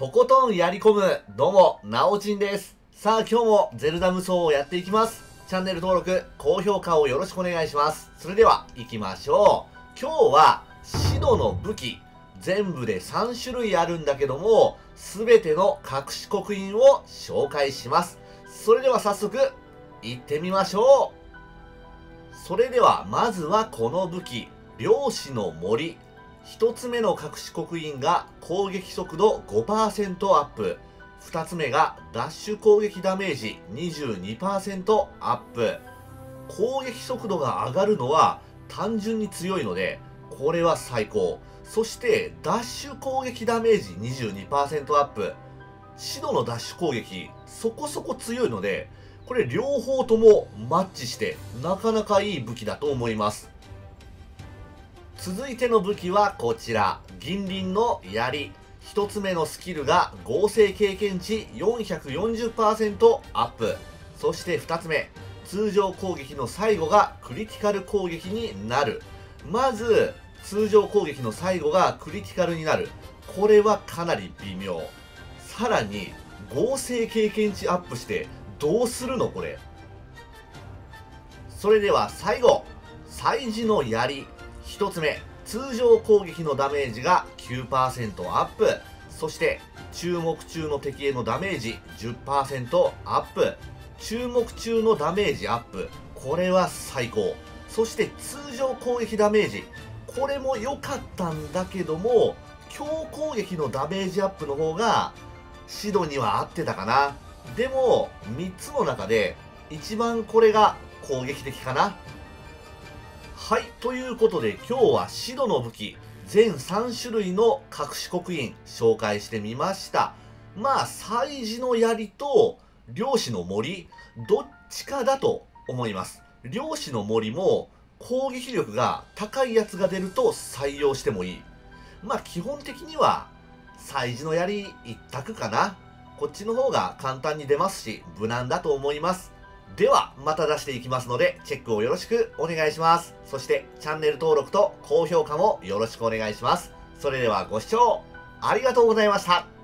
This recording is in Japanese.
とことんやり込む、どうも、なおちんです。さあ今日もゼルダ無双をやっていきます。チャンネル登録、高評価をよろしくお願いします。それでは、行きましょう。今日は、シドの武器、全部で3種類あるんだけども、すべての隠し刻印を紹介します。それでは早速、行ってみましょう。それでは、まずはこの武器、漁師の森。一つ目の隠し刻印が攻撃速度5%アップ。二つ目がダッシュ攻撃ダメージ22%アップ。攻撃速度が上がるのは単純に強いので、これは最高。そして、ダッシュ攻撃ダメージ22%アップ。シドのダッシュ攻撃、そこそこ強いので、これ両方ともマッチして、なかなかいい武器だと思います。続いての武器はこちら。銀鱗の槍。一つ目のスキルが合成経験値440%アップ。そして二つ目。通常攻撃の最後がクリティカル攻撃になる。まず、通常攻撃の最後がクリティカルになる。これはかなり微妙。さらに、合成経験値アップして、どうするの？これ。それでは最後、祭事の槍。一つ目、通常攻撃のダメージが9%アップ。そして、注目中の敵へのダメージ10%アップ。注目中のダメージアップ。これは最高。そして、通常攻撃ダメージ。これも良かったんだけども、強攻撃のダメージアップの方が、シドには合ってたかな。でも、3つの中で、一番これが攻撃的かな。はい。ということで今日はシドの武器、全3種類の隠し刻印紹介してみました。まあ、祭事の槍と漁師の森、どっちかだと思います。漁師の森も攻撃力が高いやつが出ると採用してもいい。まあ、基本的には祭事の槍一択かな。こっちの方が簡単に出ますし、無難だと思います。では、また出していきますので、チェックをよろしくお願いします。そして、チャンネル登録と高評価もよろしくお願いします。それではご視聴ありがとうございました。